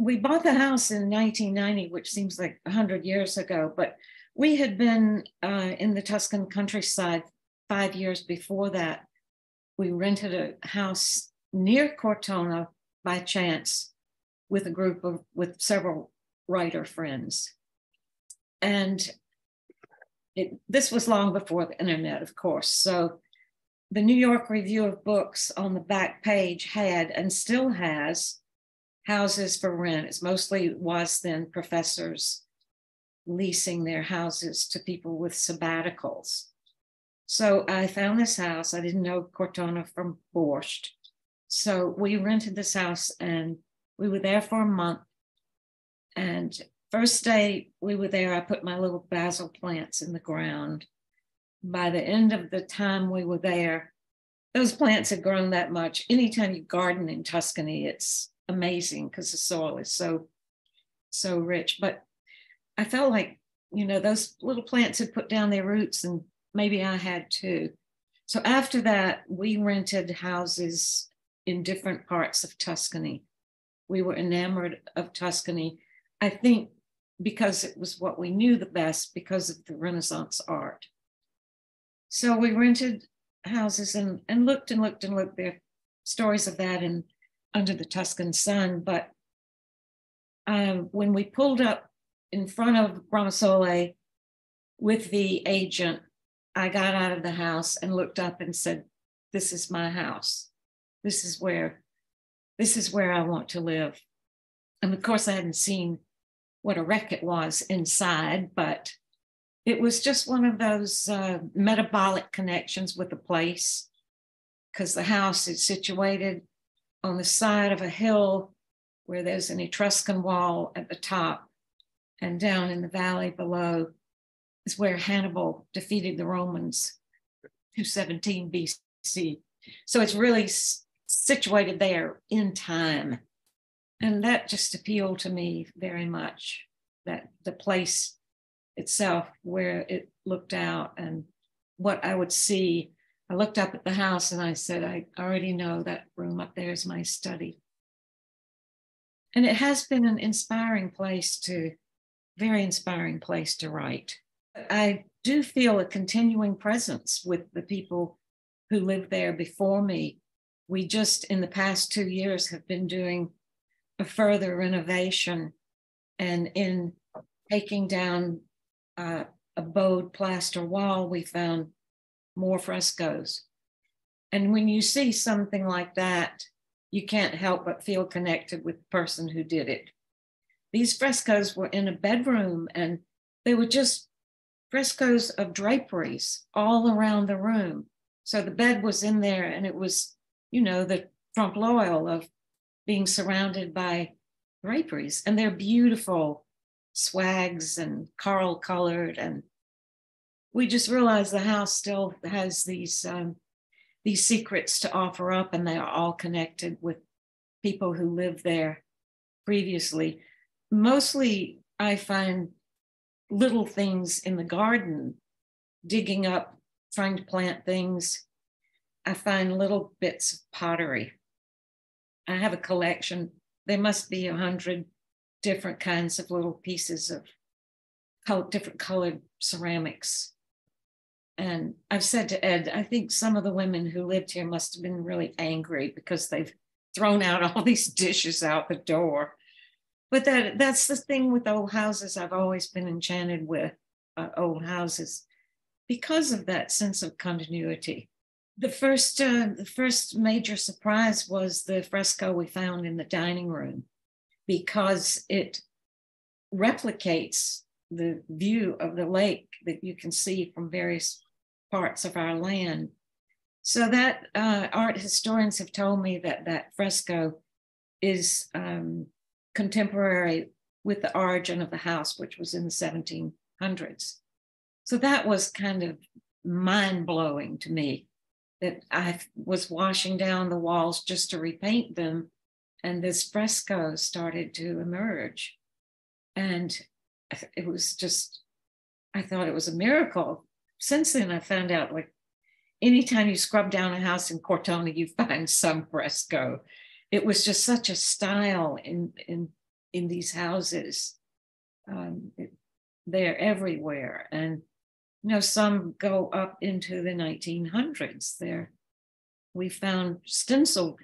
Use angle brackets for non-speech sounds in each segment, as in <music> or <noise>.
we bought the house in 1990, which seems like 100 years ago, but we had been uh, in the Tuscan countryside five years before that. We rented a house near Cortona by chance with a group of, with several writer friends. And it, this was long before the internet, of course. So the New York Review of Books on the back page had and still has houses for rent. It's mostly was then professors leasing their houses to people with sabbaticals. So I found this house. I didn't know Cortona from Borscht. So we rented this house and we were there for a month. And first day we were there, I put my little basil plants in the ground. By the end of the time we were there, those plants had grown that much. Anytime you garden in Tuscany, it's amazing because the soil is so, so rich. But I felt like, you know, those little plants had put down their roots and maybe I had too. So after that, we rented houses in different parts of Tuscany. We were enamored of Tuscany, I think because it was what we knew the best because of the Renaissance art. So we rented houses and, and looked and looked and looked. There stories of that in Under the Tuscan Sun. But um, when we pulled up in front of Bramasole with the agent, I got out of the house and looked up and said, This is my house. This is where this is where I want to live. And of course, I hadn't seen what a wreck it was inside, but it was just one of those uh, metabolic connections with the place because the house is situated on the side of a hill where there's an Etruscan wall at the top, and down in the valley below is where Hannibal defeated the Romans 217 BC. So it's really situated there in time. And that just appealed to me very much that the place itself, where it looked out and what I would see. I looked up at the house and I said, I already know that room up there is my study. And it has been an inspiring place to, very inspiring place to write. I do feel a continuing presence with the people who lived there before me we just in the past two years have been doing a further renovation and in taking down uh, a bowed plaster wall, we found more frescoes. And when you see something like that, you can't help but feel connected with the person who did it. These frescoes were in a bedroom and they were just frescoes of draperies all around the room. So the bed was in there and it was you know, the trompe l'oeil of being surrounded by draperies. And they're beautiful swags and coral colored. And we just realized the house still has these um, these secrets to offer up, and they are all connected with people who lived there previously. Mostly, I find little things in the garden, digging up, trying to plant things I find little bits of pottery. I have a collection. There must be a hundred different kinds of little pieces of different colored ceramics. And I've said to Ed, I think some of the women who lived here must have been really angry because they've thrown out all <laughs> these dishes out the door. But that that's the thing with old houses. I've always been enchanted with uh, old houses because of that sense of continuity the first uh, the first major surprise was the fresco we found in the dining room because it replicates the view of the lake that you can see from various parts of our land so that uh, art historians have told me that that fresco is um, contemporary with the origin of the house which was in the 1700s so that was kind of mind-blowing to me that I was washing down the walls just to repaint them. And this fresco started to emerge. And it was just, I thought it was a miracle. Since then, I found out like anytime you scrub down a house in Cortona, you find some <laughs> fresco. It was just such a style in, in in these houses. Um, it, they're everywhere. And, you know, some go up into the 1900s. There, we found stenciled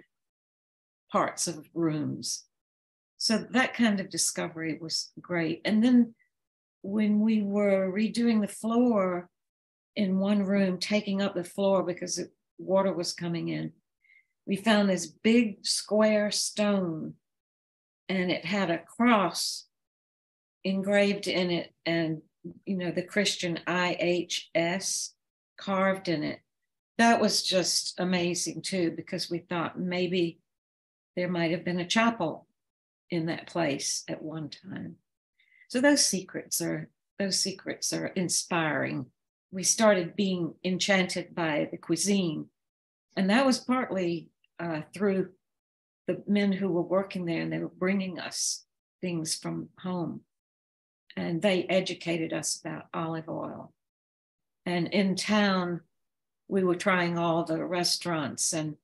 parts of rooms. So that kind of discovery was great. And then when we were redoing the floor in one room, taking up the floor because the water was coming in, we found this big square stone and it had a cross engraved in it and you know the christian ihs carved in it. That was just amazing too because we thought maybe there might have been a chapel in that place at one time. So those secrets are those secrets are inspiring we started being enchanted by the cuisine and that was partly uh, through the men who were working there and they were bringing us things from home. And they educated us about olive oil. And in town, we were trying all the restaurants and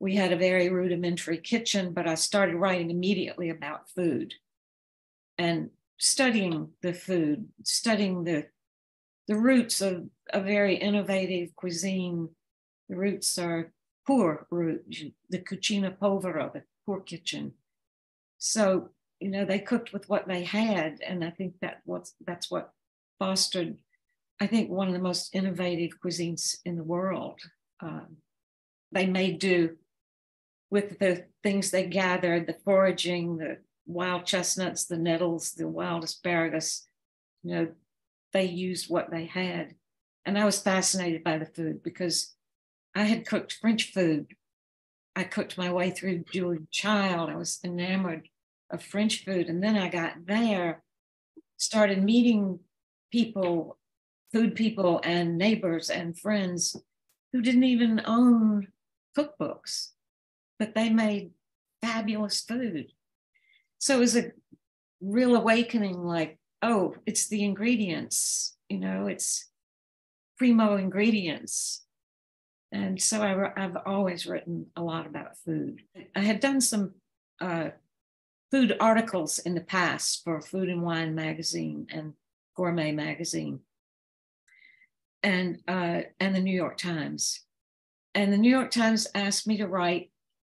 we had a very rudimentary kitchen, but I started writing immediately about food and studying the food, studying the, the roots of a very innovative cuisine. The roots are poor route, the cucina povera, the poor kitchen. So, you know, they cooked with what they had. And I think that was that's what fostered, I think, one of the most innovative cuisines in the world. Um, they made do with the things they gathered, the foraging, the wild chestnuts, the nettles, the wild asparagus. You know, they used what they had. And I was fascinated by the food because I had cooked French food. I cooked my way through Julia Child. I was enamored of French food. And then I got there, started meeting people, food people, and neighbors and friends who didn't even own cookbooks, but they made fabulous food. So it was a real awakening like, oh, it's the ingredients, you know, it's primo ingredients and so I, have always written a lot about food. I had done some uh, food articles in the past for Food and Wine magazine and Gourmet magazine, and uh, and the New York Times. And the New York Times asked me to write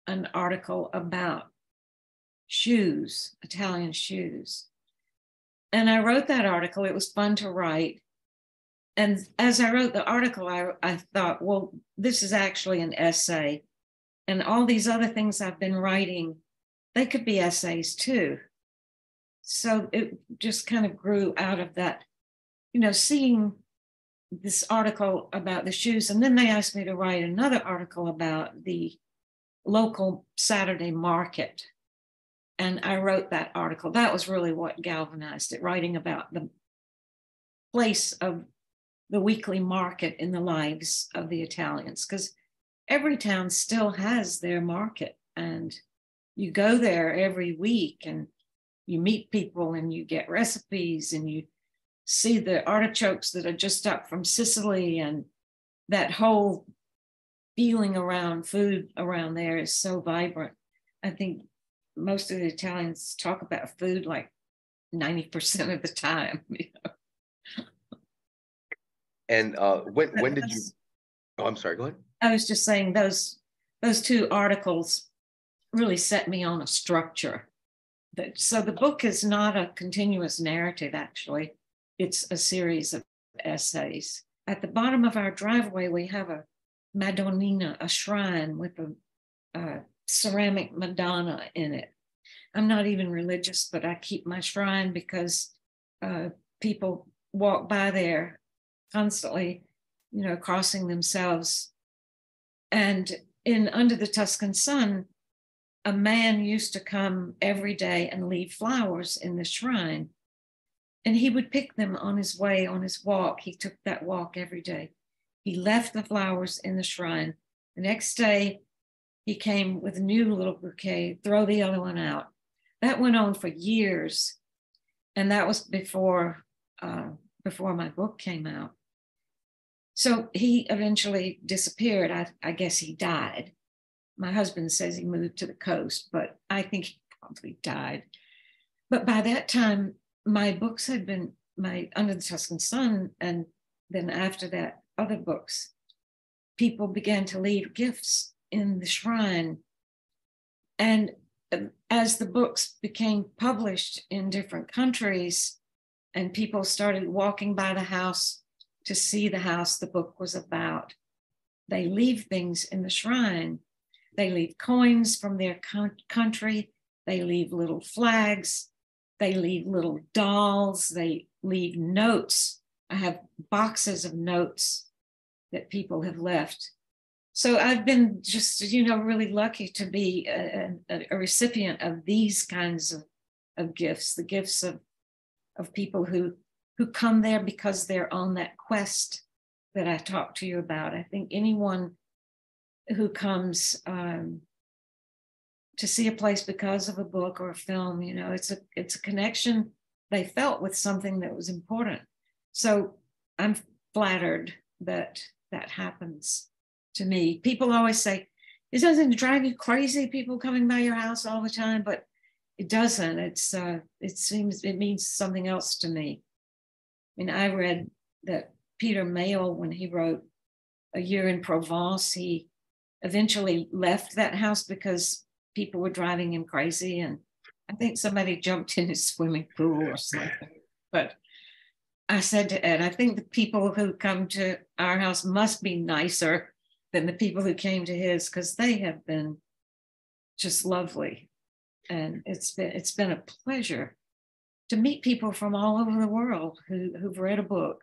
an article about shoes, Italian shoes. And I wrote that article. It was fun to write and as I wrote the article, I, I thought, well, this is actually an essay. And all these other things I've been writing, they could be essays too. So it just kind of grew out of that, you know, seeing this article about the shoes. And then they asked me to write another article about the local Saturday market. And I wrote that article. That was really what galvanized it, writing about the place of the weekly market in the lives of the Italians because every town still has their market and you go there every week and you meet people and you get recipes and you see the artichokes that are just up from Sicily and that whole feeling around food around there is so vibrant. I think most of the Italians talk about food like 90% of the time. <laughs> You know? And uh, when when did you? Oh, I'm sorry. Go ahead. I was just saying those those two articles really set me on a structure. That so the book is not a continuous narrative. Actually, it's a series of essays. At the bottom of our driveway, we have a Madonnina, a shrine with a, a ceramic Madonna in it. I'm not even religious, but I keep my shrine because uh, people walk by there constantly, you know, crossing themselves. And in Under the Tuscan Sun, a man used to come every day and leave flowers in the shrine. And he would pick them on his way, on his walk. He took that walk every day. He left the flowers in the shrine. The next day, he came with a new little bouquet, throw the other one out. That went on for years. And that was before, uh, before my book came out. So he eventually disappeared. I, I guess he died. My husband says he moved to the coast, but I think he probably died. but by that time, my books had been my Under the Tuscan Sun, and then after that, other books. People began to leave gifts in the shrine. And um, as the books became published in different countries, and people started walking by the house to see the house the book was about, they leave things in the shrine. They leave coins from their country, they leave little flags, they leave little dolls, they leave notes. I have boxes of notes that people have left. So I've been just, you know, really lucky to be a, a, a recipient of these kinds of, of gifts, the gifts of, of people who, who come there because they're on that quest that I talked to you about. I think anyone who comes um, to see a place because of a book or a film, you know, it's a it's a connection they felt with something that was important. So I'm flattered that that happens to me. People always say, it doesn't drive you crazy, people coming by your house all the time, but it doesn't. It's uh, it seems it means something else to me. I mean, I read that Peter Mayle, when he wrote A Year in Provence, he eventually left that house because people were driving him crazy. And I think somebody jumped in his swimming pool or something. But I said to Ed, I think the people who come to our house must be nicer than the people who came to his because they have been just lovely. And it's been it's been a pleasure to meet people from all over the world who, who've read a book